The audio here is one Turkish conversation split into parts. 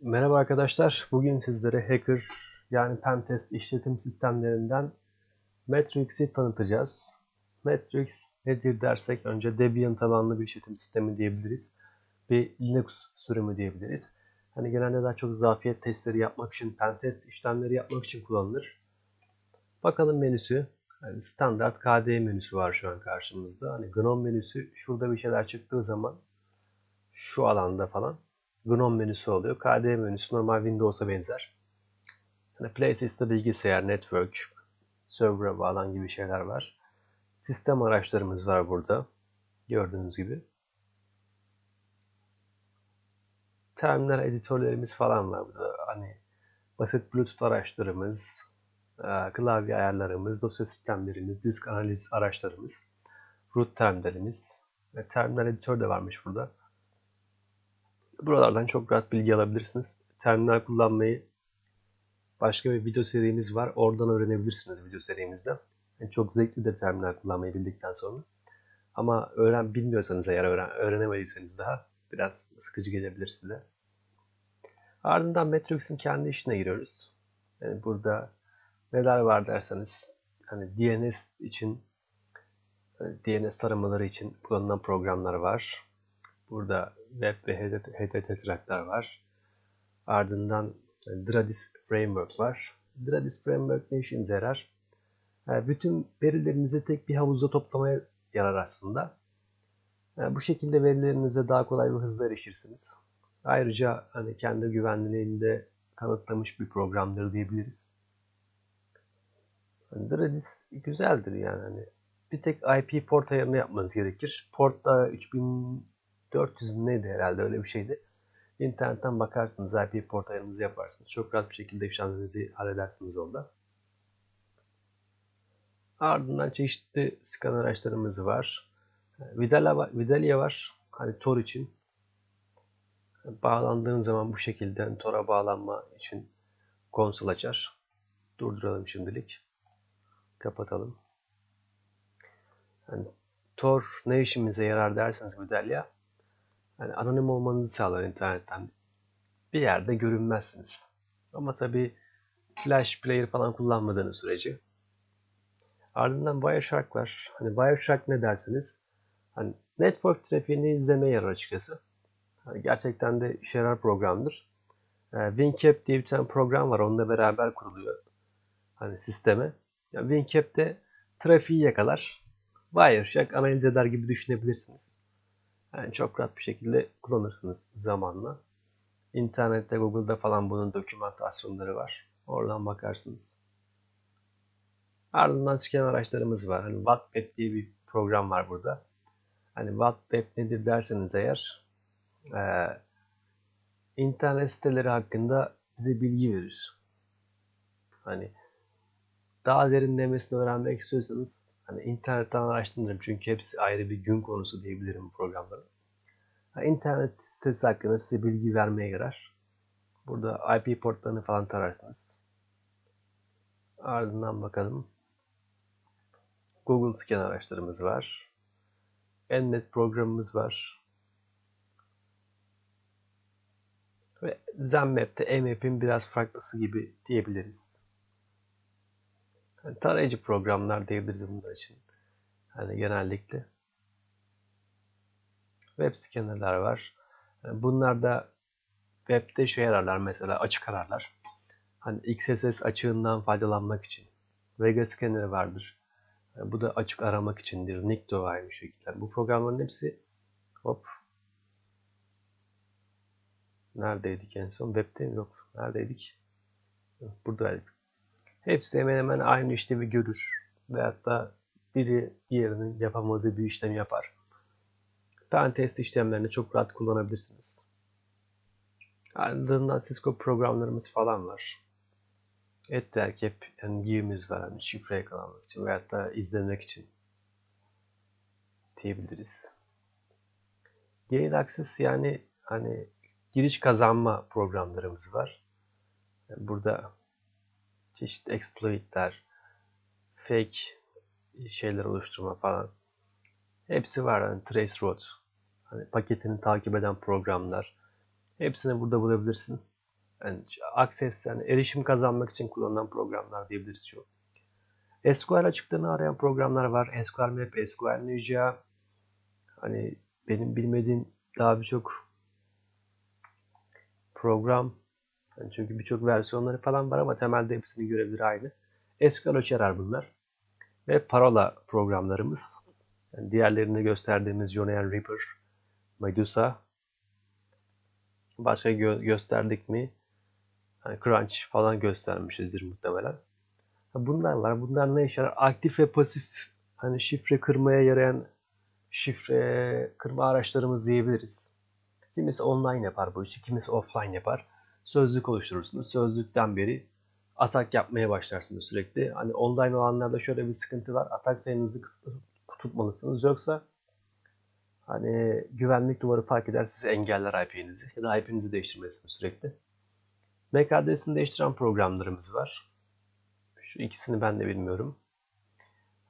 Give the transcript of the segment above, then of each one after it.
Merhaba arkadaşlar. Bugün sizlere hacker yani pentest işletim sistemlerinden Matrix'i tanıtacağız. Matrix nedir dersek önce Debian tabanlı bir işletim sistemi diyebiliriz. Bir Linux sürümü diyebiliriz. Hani genelde daha çok zafiyet testleri yapmak için, pentest işlemleri yapmak için kullanılır. Bakalım menüsü. Yani standart KDE menüsü var şu an karşımızda. Hani GNOME menüsü şurada bir şeyler çıktığı zaman şu alanda falan GNOME menüsü oluyor. KDE menüsü normal Windows'a benzer. Hani PlayStation bilgisayar, network, server'a bağlan gibi şeyler var. Sistem araçlarımız var burada. Gördüğünüz gibi. Terminal editörlerimiz falan var burada. Hani basit Bluetooth araçlarımız, e, klavye ayarlarımız, dosya sistemlerimiz, disk analiz araçlarımız, root terminalimiz ve terminal editör de varmış burada. Buralardan çok rahat bilgi alabilirsiniz. Terminal kullanmayı başka bir video serimiz var. Oradan öğrenebilirsiniz video serimizden. Yani çok zevkli de terminal kullanmayı bildikten sonra. Ama öğren bilmiyorsanız eğer öğren öğrenemediyseniz daha biraz sıkıcı gelebilir size. Ardından Matrix'in kendi işine giriyoruz. Yani burada neler var derseniz hani DNS için DNS taramaları için kullanılan programlar var. Burada web ve HTTP trackler var. Ardından Dradis Framework var. Dradis Framework ne işinize yarar? Yani bütün verilerinizi tek bir havuzda toplamaya yarar aslında. Yani bu şekilde verilerinize daha kolay ve hızlı erişirsiniz. Ayrıca hani kendi güvenliğini de kanıtlamış bir programdır diyebiliriz. Yani güzeldir yani. Hani bir tek IP port ayarını yapmanız gerekir. Portta 3000 400 neydi herhalde öyle bir şeydi. İnternetten bakarsınız, IP port ayarınızı yaparsınız. Çok rahat bir şekilde işlemlerinizi halledersiniz orada. Ardından çeşitli scan araçlarımız var. Vidalia, Vidalia var. Hani Tor için. Bağlandığın zaman bu şekilde hani Tor'a bağlanma için konsol açar. Durduralım şimdilik. Kapatalım. Yani Tor ne işimize yarar derseniz Vidalia yani anonim olmanızı sağlar internetten. Bir yerde görünmezsiniz. Ama tabi flash player falan kullanmadığınız sürece. Ardından Wireshark var. Hani Wireshark ne derseniz hani network trafiğini izlemeye yarar açıkçası. Hani gerçekten de işe yarar programdır. Yani WinCap diye bir tane program var. Onunla beraber kuruluyor. Hani sisteme. Yani WinCap'te trafiği yakalar. Wireshark analiz eder gibi düşünebilirsiniz. Yani çok rahat bir şekilde kullanırsınız zamanla. İnternette, Google'da falan bunun dokümantasyonları var. Oradan bakarsınız. Ardından scan araçlarımız var. Hani Wattpad diye bir program var burada. Hani Wattpad nedir derseniz eğer e, internet siteleri hakkında bize bilgi verir. Hani daha derinlemesine öğrenmek istiyorsanız hani internetten araştırın çünkü hepsi ayrı bir gün konusu diyebilirim bu programların. Yani internet sitesi hakkında size bilgi vermeye yarar. Burada IP portlarını falan tararsınız. Ardından bakalım. Google Scan araçlarımız var. Nnet programımız var. Ve ZenMap'te Mmap'in biraz farklısı gibi diyebiliriz. Yani tarayıcı programlar diyebiliriz bunlar için. Hani genellikle. Web scanner'lar var. Bunlar da web'de şey ararlar mesela açık ararlar. Hani XSS açığından faydalanmak için. Vega Scanner vardır. Bu da açık aramak içindir. Nikto aynı şekilde. Bu programların hepsi hop Neredeydik en son? Web'te mi? Yok. Neredeydik? Buradaydık. Hepsi hemen hemen aynı işlemi görür. Veyahut da biri diğerinin yapamadığı bir işlemi yapar. Pen test işlemlerini çok rahat kullanabilirsiniz. Ardından Cisco programlarımız falan var. Ettercap yani girimiz var yani şifre yakalamak için veyahut da izlemek için diyebiliriz. Gain Access yani hani giriş kazanma programlarımız var. Burada çeşitli exploitler, fake şeyler oluşturma falan. Hepsi var. Yani Traceroute, hani paketini takip eden programlar. Hepsini burada bulabilirsin. Yani access yani erişim kazanmak için kullanılan programlar diyebiliriz şu. SQL açıklarını arayan programlar var. SQL Map, SQL Ninja. Hani benim bilmediğim daha birçok program. Yani çünkü birçok versiyonları falan var ama temelde hepsini görebilir aynı. SQL açar bunlar. Ve parola programlarımız. Yani diğerlerini gösterdiğimiz Jonian Reaper, Medusa. Başka gö gösterdik mi? Yani Crunch falan göstermişizdir muhtemelen. Bunlar var. Bunlar ne işe yarar? Aktif ve pasif hani şifre kırmaya yarayan şifre kırma araçlarımız diyebiliriz. Kimisi online yapar bu işi, kimisi offline yapar. Sözlük oluşturursunuz. Sözlükten beri atak yapmaya başlarsınız sürekli. Hani online olanlarda şöyle bir sıkıntı var. Atak sayınızı kısıtlı tutmalısınız. Yoksa hani güvenlik duvarı fark eder sizi engeller IP'nizi ya da IP'nizi değiştirmelisiniz sürekli. MAC adresini değiştiren programlarımız var. Şu ikisini ben de bilmiyorum.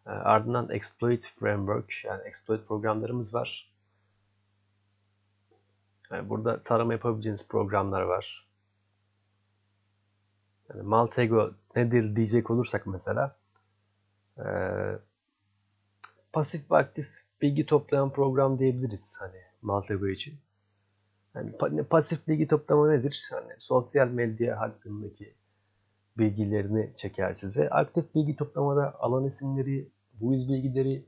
Ee, ardından exploit framework yani exploit programlarımız var. Yani burada tarama yapabileceğiniz programlar var. Yani Maltego nedir diyecek olursak mesela e, pasif ve aktif bilgi toplayan program diyebiliriz hani Maltego için. Yani pasif bilgi toplama nedir? Hani sosyal medya hakkındaki bilgilerini çeker size. Aktif bilgi toplamada alan isimleri, bu iz bilgileri,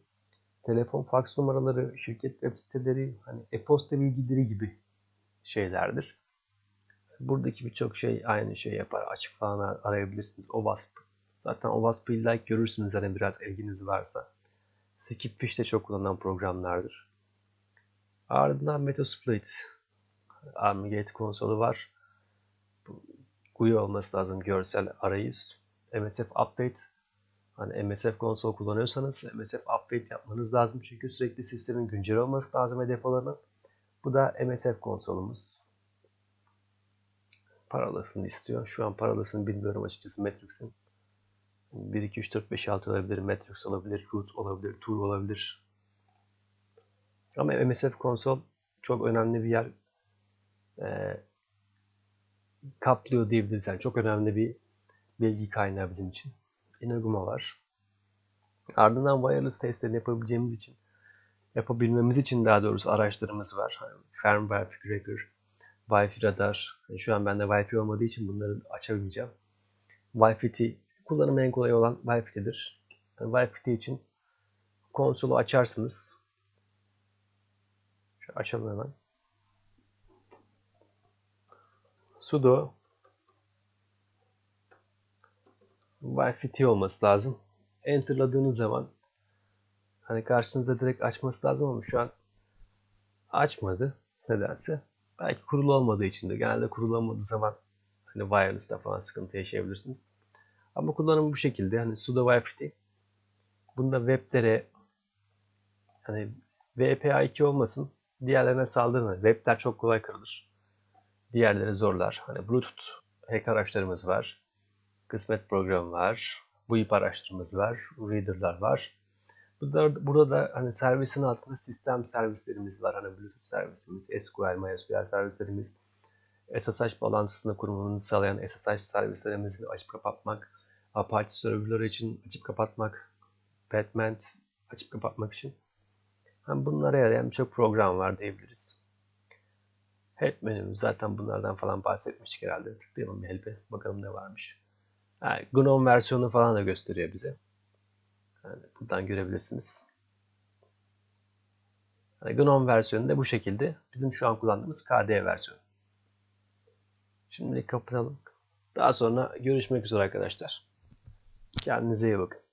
telefon, faks numaraları, şirket web siteleri, hani e-posta bilgileri gibi şeylerdir. Buradaki birçok şey aynı şey yapar. Açık falan arayabilirsiniz. OWASP. Zaten OWASP'ı like görürsünüz hani biraz ilginiz varsa. Skipfish de çok kullanılan programlardır. Ardından Metasploit. ArmGate konsolu var. GUI olması lazım görsel arayüz. MSF Update. Hani MSF konsol kullanıyorsanız MSF Update yapmanız lazım. Çünkü sürekli sistemin güncel olması lazım hedef olanı. Bu da MSF konsolumuz. Paralasını istiyor. Şu an paralasını bilmiyorum açıkçası Matrix'in. 1, 2, 3, 4, 5, 6 olabilir. Matrix olabilir. Root olabilir. Tour olabilir. Ama MSF konsol çok önemli bir yer e, kaplıyor diyebiliriz. Yani çok önemli bir bilgi kaynağı bizim için. Inaguma var. Ardından wireless testlerini yapabileceğimiz için yapabilmemiz için daha doğrusu araçlarımız var. Hani firmware tracker, Wi-Fi radar. Yani şu an bende Wi-Fi olmadığı için bunları açamayacağım. Wi-Fi kullanımı en kolay olan Wi-Fi'dir. Yani Wi-Fi için konsolu açarsınız. Şöyle açalım hemen. sudo Wi-Fi olması lazım. Enter'ladığınız zaman hani karşınıza direkt açması lazım ama şu an açmadı nedense. Belki kurulu olmadığı için de genelde kurulu olmadığı zaman hani wireless'ta falan sıkıntı yaşayabilirsiniz. Ama kullanımı bu şekilde. Hani sudo Wi-Fi Bunda weblere hani WPA2 olmasın. Diğerlerine saldırın. Webler çok kolay kırılır. Diğerleri zorlar. Hani Bluetooth hack araçlarımız var. Kısmet programı var. Bu araçlarımız var. Reader'lar var. Burada, da hani servisin altında sistem servislerimiz var. Hani Bluetooth servisimiz, SQL, MySQL servislerimiz, SSH bağlantısını kurmamızı sağlayan SSH servislerimizi açıp kapatmak, Apache serverları için açıp kapatmak, Batman açıp kapatmak için. Hani bunlara yarayan birçok program var diyebiliriz. Help menümüz zaten bunlardan falan bahsetmiştik herhalde. Tıklayalım help'e. Bakalım ne varmış. Yani GNOME versiyonu falan da gösteriyor bize. Yani buradan görebilirsiniz. Yani GNOME versiyonu da bu şekilde. Bizim şu an kullandığımız KD versiyonu. Şimdi kapatalım. Daha sonra görüşmek üzere arkadaşlar. Kendinize iyi bakın.